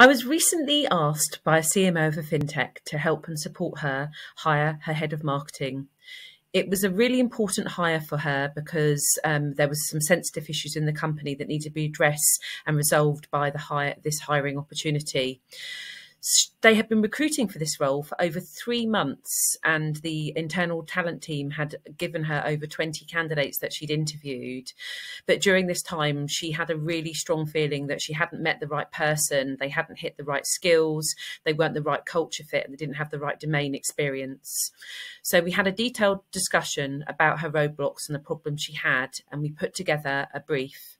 I was recently asked by a CMO of a fintech to help and support her hire her head of marketing. It was a really important hire for her because um, there was some sensitive issues in the company that needed to be addressed and resolved by the hire, this hiring opportunity they had been recruiting for this role for over three months, and the internal talent team had given her over 20 candidates that she'd interviewed. But during this time, she had a really strong feeling that she hadn't met the right person, they hadn't hit the right skills, they weren't the right culture fit, and they didn't have the right domain experience. So we had a detailed discussion about her roadblocks and the problems she had, and we put together a brief.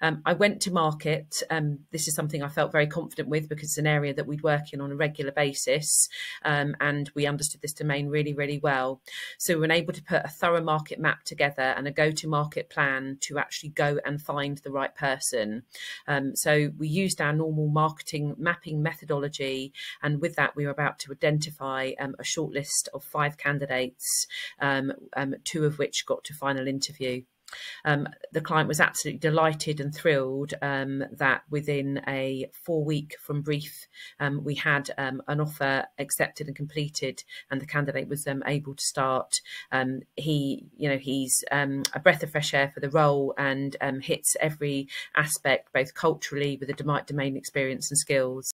Um, I went to market. Um, this is something I felt very confident with because it's an area that we'd work in on a regular basis, um, and we understood this domain really, really well. So we were able to put a thorough market map together and a go-to-market plan to actually go and find the right person. Um, so we used our normal marketing mapping methodology, and with that, we were about to identify um, a short list of five candidates, um, two of which got to final interview. Um, the client was absolutely delighted and thrilled um, that within a four week from brief, um, we had um, an offer accepted and completed, and the candidate was um, able to start. Um, he, you know, he's a breath of fresh air for the role and hits every aspect, both culturally with the domain experience and skills.